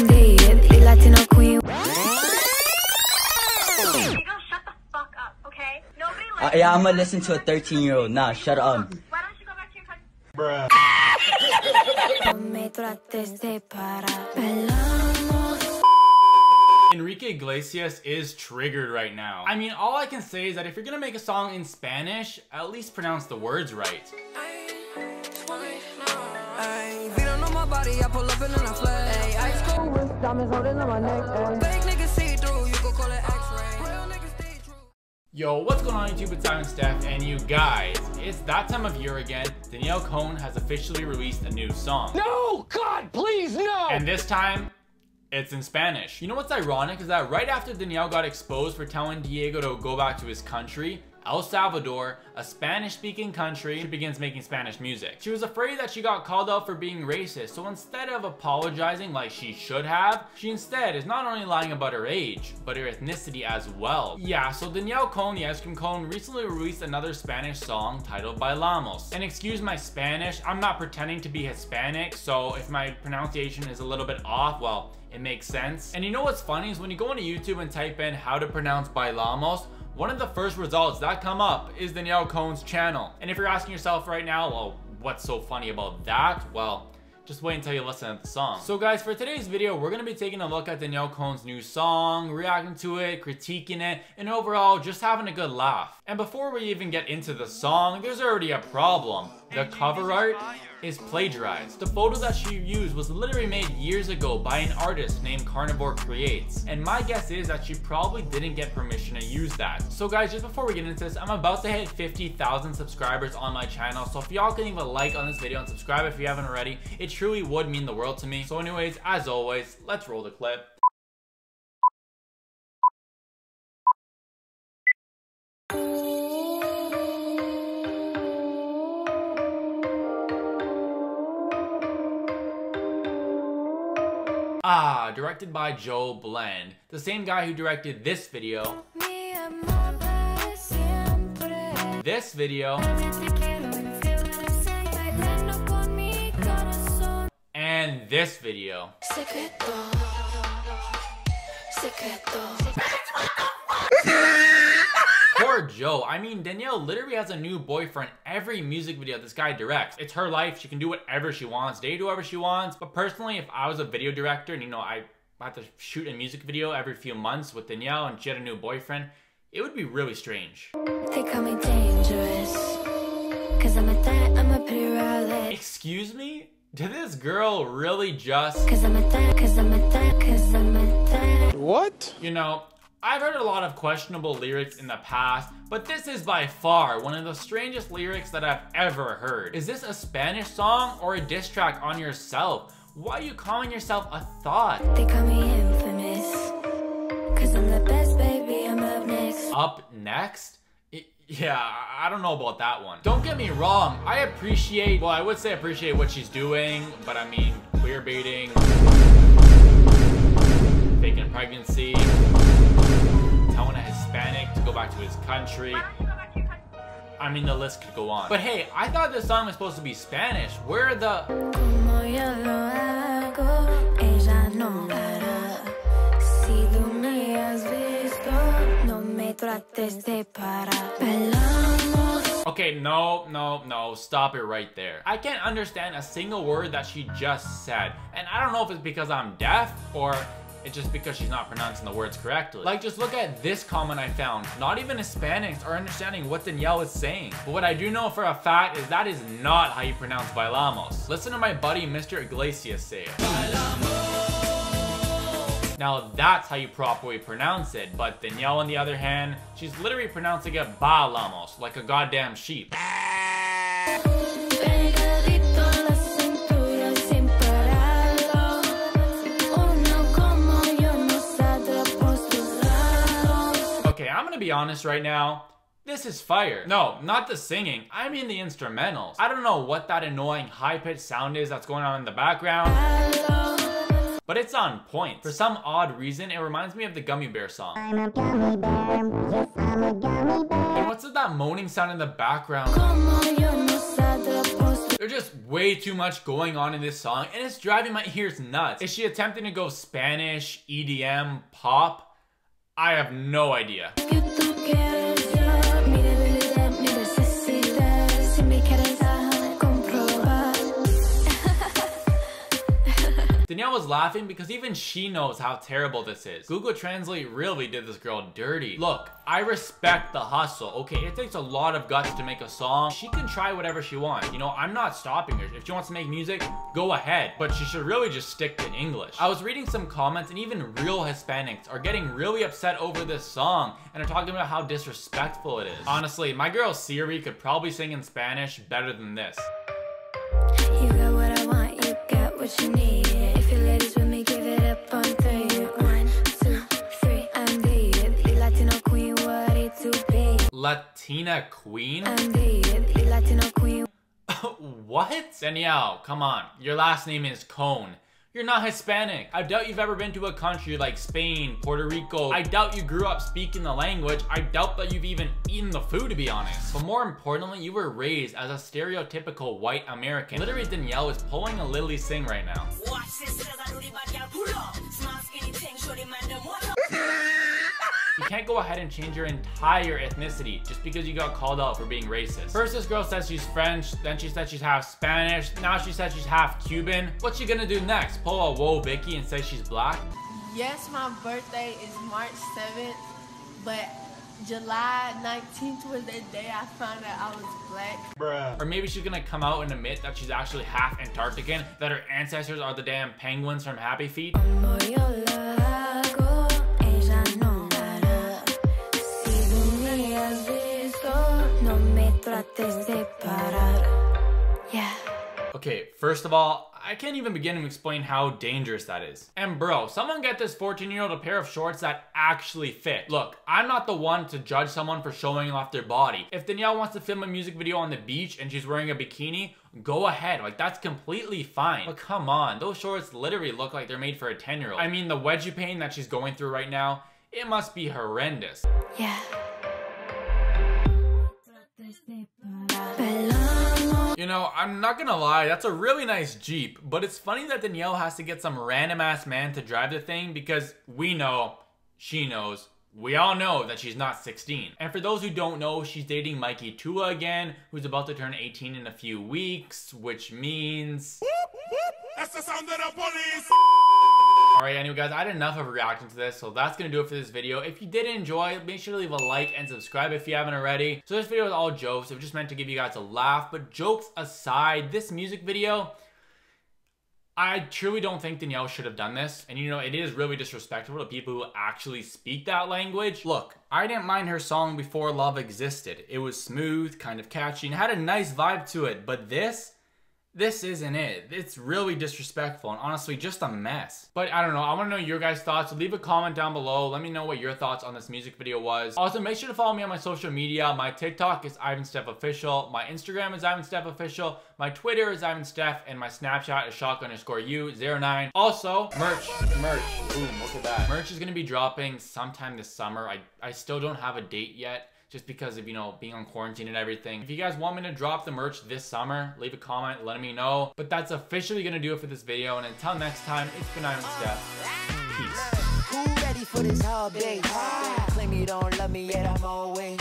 Indeed, the Latino queen. Uh, yeah, I'm gonna listen to a 13 year old. Nah, shut up. Why don't you go back to your. Bailamos. Enrique Iglesias is triggered right now. I mean, all I can say is that if you're gonna make a song in Spanish, at least pronounce the words right. Ayy, body, I pull up and then I flex. Ayy, ice cold with diamonds holding on my neck. Ayy, fake niggas see through, you could call it X-ray. Real niggas stay true. Yo, what's going on YouTube? It's Ivan Steff, and you guys, it's that time of year again. Danielle Cohn has officially released a new song. No! God, please, no! And this time, it's in Spanish. You know what's ironic is that right after Danielle got exposed for telling Diego to go back to his country, El Salvador, a Spanish-speaking country, she begins making Spanish music. She was afraid that she got called out for being racist, so instead of apologizing like she should have, she instead is not only lying about her age, but her ethnicity as well. Yeah, so Danielle Cohn, the ice cream cone, recently released another Spanish song titled Bailamos. And excuse my Spanish, I'm not pretending to be Hispanic, so if my pronunciation is a little bit off, well, it makes sense. And you know what's funny is when you go onto YouTube and type in how to pronounce Bailamos, one of the first results that come up is Danielle Cohn's channel. And if you're asking yourself right now, well, what's so funny about that? Well, just wait until you listen to the song. So guys, for today's video, we're gonna be taking a look at Danielle Cohn's new song, reacting to it, critiquing it, and overall just having a good laugh. And before we even get into the song, there's already a problem. The cover art is plagiarized. The photo that she used was literally made years ago by an artist named Carnivore Creates. And my guess is that she probably didn't get permission to use that. So guys, just before we get into this, I'm about to hit 50,000 subscribers on my channel. So if y'all can leave a like on this video and subscribe if you haven't already, it truly would mean the world to me. So anyways, as always, let's roll the clip. Ah, directed by Joel Blend, the same guy who directed this video, this video, and this video. Poor Joe. I mean, Danielle literally has a new boyfriend every music video this guy directs. It's her life. She can do whatever she wants, date whoever she wants. But personally, if I was a video director and, you know, I had to shoot a music video every few months with Danielle and she had a new boyfriend, it would be really strange. They call me dangerous. Cause I'm a threat, I'm a pretty relic. Excuse me? Did this girl really just... Cause I'm a threat, cause I'm a threat, cause I'm a threat. What? You know, I've heard a lot of questionable lyrics in the past, but this is by far one of the strangest lyrics that I've ever heard. Is this a Spanish song or a diss track on yourself? Why are you calling yourself a thought? They call me infamous. Cause I'm the best, baby, I'm up next. Up next? Yeah, I don't know about that one. Don't get me wrong, I appreciate, well, I would say appreciate what she's doing, but I mean, queer baiting, faking pregnancy, telling a Hispanic to go back to his country. Why don't you go back to your country? I mean, the list could go on. But hey, I thought this song was supposed to be Spanish. Where are the... Como yo lo hago, ella no hará. Si tú me has visto, no me trates de parar. Bailamos. Okay, no, no, no, stop it right there. I can't understand a single word that she just said. And I don't know if it's because I'm deaf or it's just because she's not pronouncing the words correctly. Like, just look at this comment I found. Not even Hispanics are understanding what Danielle is saying. But what I do know for a fact is that is not how you pronounce bailamos. Listen to my buddy Mr. Iglesias say it. Now that's how you properly pronounce it, but Danielle on the other hand, she's literally pronouncing it bailamos, like a goddamn sheep. Be honest right now. This is fire. No, not the singing. I mean the instrumentals. I don't know what that annoying high-pitched sound is that's going on in the background, but it's on point. For some odd reason, it reminds me of the Gummy Bear song. I'm a gummy bear, yes, I'm a gummy bear. And what's with that moaning sound in the background? Como yo no saldrá There's just way too much going on in this song, and it's driving my ears nuts. Is she attempting to go Spanish, EDM, pop? I have no idea. Que Danielle was laughing because even she knows how terrible this is. Google Translate really did this girl dirty. Look, I respect the hustle. Okay, it takes a lot of guts to make a song. She can try whatever she wants. You know, I'm not stopping her. If she wants to make music, go ahead. But she should really just stick to English. I was reading some comments and even real Hispanics are getting really upset over this song and are talking about how disrespectful it is. Honestly, my girl Siri could probably sing in Spanish better than this. What you need. If your ladies with me, give it up on three. One, two, three. I'm the, the Latino queen, what it to be. Latina Queen? I'm the, the Latino queen. what? Danielle, come on. Your last name is Cohn. You're not Hispanic. I doubt you've ever been to a country like Spain, Puerto Rico. I doubt you grew up speaking the language. I doubt that you've even eaten the food, to be honest. But more importantly, you were raised as a stereotypical white American. Literally, Danielle is pulling a Lilly Singh right now. Can't go ahead and change your entire ethnicity just because you got called out for being racist. First, this girl says she's French, then she said she's half Spanish, now she said she's half Cuban. What's she gonna do next? Pull a Woah Vicky and say she's black? Yes, my birthday is March 7th, but July 19th was the day I found out I was black. Or maybe she's gonna come out and admit that she's actually half Antarctican, that her ancestors are the damn penguins from Happy Feet. Me de parar. Yeah. Okay, first of all, I can't even begin to explain how dangerous that is. And bro, someone get this 14 year old a pair of shorts that actually fit. Look, I'm not the one to judge someone for showing off their body. If Danielle wants to film a music video on the beach and she's wearing a bikini, go ahead. Like, that's completely fine. But come on, those shorts literally look like they're made for a 10 year old. I mean, the wedgie pain that she's going through right now, it must be horrendous. Yeah. You know, I'm not gonna lie, that's a really nice Jeep, but it's funny that Danielle has to get some random ass man to drive the thing because we know, she knows, we all know that she's not 16. And for those who don't know, she's dating Mikey Tua again, who's about to turn 18 in a few weeks, which means. That's the sound of the police. Alright, anyway guys, I had enough of reacting to this, so that's gonna do it for this video. If you did enjoy, make sure to leave a like and subscribe if you haven't already. So this video is all jokes, it was just meant to give you guys a laugh, but jokes aside, this music video, I truly don't think Danielle should have done this. And you know, it is really disrespectful to people who actually speak that language. Look, I didn't mind her song before Love Existed. It was smooth, kind of catchy, and had a nice vibe to it, but this, this isn't it. It's really disrespectful and honestly just a mess. But I don't know. I want to know your guys' thoughts. Leave a comment down below. Let me know what your thoughts on this music video was. Also, make sure to follow me on my social media. My TikTok is Ivan Steff Official. My Instagram is Ivan Steff Official. My Twitter is Ivan Steff. And my Snapchat is shock underscore U09. Also, merch. Merch. Boom. Look at that. Merch is going to be dropping sometime this summer. I, I still don't have a date yet just because of, you know, being on quarantine and everything. If you guys want me to drop the merch this summer, leave a comment letting me know. But that's officially gonna do it for this video. And until next time, it's been Steff. Peace. Who ready for this? Claim you don't love me yet, I'm always